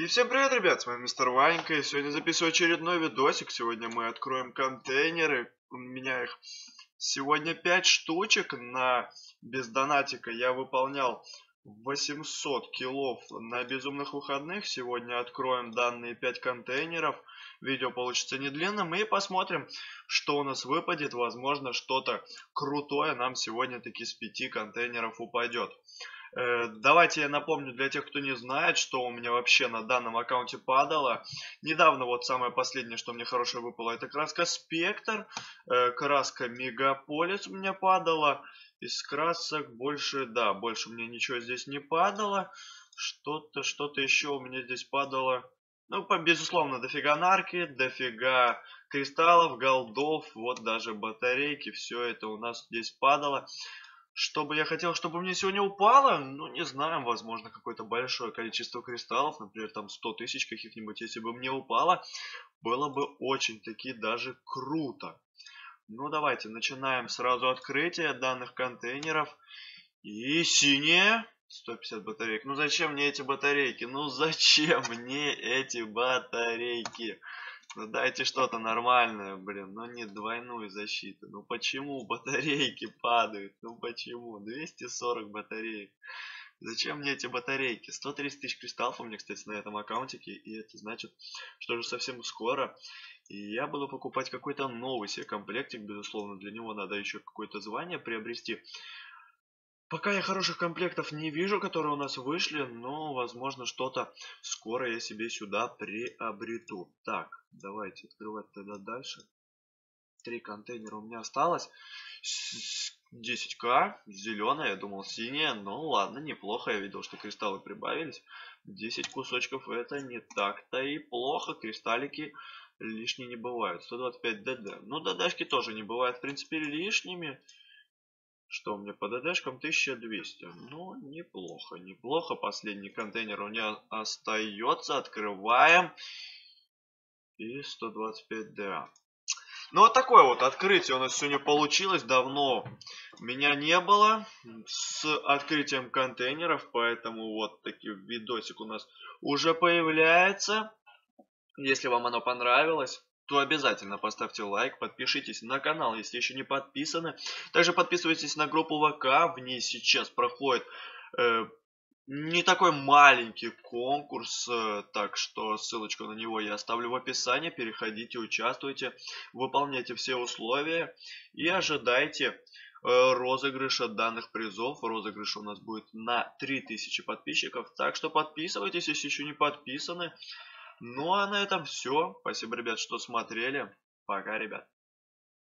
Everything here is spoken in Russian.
И всем привет, ребят, с вами мистер Ванька, и сегодня записываю очередной видосик. Сегодня мы откроем контейнеры, у меня их сегодня 5 штучек на без донатика. Я выполнял 800 килов на безумных выходных. Сегодня откроем данные 5 контейнеров. Видео получится не длинным и посмотрим, что у нас выпадет. Возможно, что-то крутое нам сегодня таки с 5 контейнеров упадет. Э, давайте я напомню для тех, кто не знает, что у меня вообще на данном аккаунте падало. Недавно вот самое последнее, что мне хорошее выпало, это краска Спектр, э, краска Мегаполис у меня падала. Из красок больше, да, больше меня ничего здесь не падало. Что-то, что-то еще у меня здесь падало. Ну, безусловно, дофига нарки, дофига кристаллов, голдов, вот даже батарейки, все это у нас здесь падало. Что бы я хотел, чтобы мне сегодня упало? Ну, не знаю, возможно, какое-то большое количество кристаллов, например, там 100 тысяч каких-нибудь, если бы мне упало, было бы очень-таки даже круто. Ну, давайте, начинаем сразу открытие данных контейнеров. И синие, 150 батареек. Ну, зачем мне эти батарейки? Ну, зачем мне эти батарейки? Ну дайте что-то нормальное, блин, но не двойную защиту. Ну почему батарейки падают? Ну почему? 240 батареек. Зачем мне эти батарейки? 130 тысяч кристаллов у меня, кстати, на этом аккаунтике. И это значит, что уже совсем скоро. И я буду покупать какой-то новый себе комплектик, безусловно. Для него надо еще какое-то звание приобрести. Пока я хороших комплектов не вижу, которые у нас вышли, но, возможно, что-то скоро я себе сюда приобрету. Так, давайте открывать тогда дальше. Три контейнера у меня осталось. 10к, зеленая, я думал синяя, но ладно, неплохо, я видел, что кристаллы прибавились. 10 кусочков это не так-то и плохо, кристаллики лишние не бывают. 125 ДД. Ну, ДДшки тоже не бывают, в принципе, лишними. Что у меня по ДДшкам 1200. Ну, неплохо, неплохо. Последний контейнер у меня остается. Открываем. И 125 ДА. Ну, вот такое вот открытие у нас сегодня получилось. Давно меня не было с открытием контейнеров. Поэтому вот такой видосик у нас уже появляется. Если вам оно понравилось, то обязательно поставьте лайк, подпишитесь на канал, если еще не подписаны. Также подписывайтесь на группу ВК, в ней сейчас проходит э, не такой маленький конкурс, э, так что ссылочку на него я оставлю в описании. Переходите, участвуйте, выполняйте все условия и ожидайте э, розыгрыша данных призов. Розыгрыш у нас будет на 3000 подписчиков, так что подписывайтесь, если еще не подписаны. Ну а на этом все. Спасибо, ребят, что смотрели. Пока, ребят.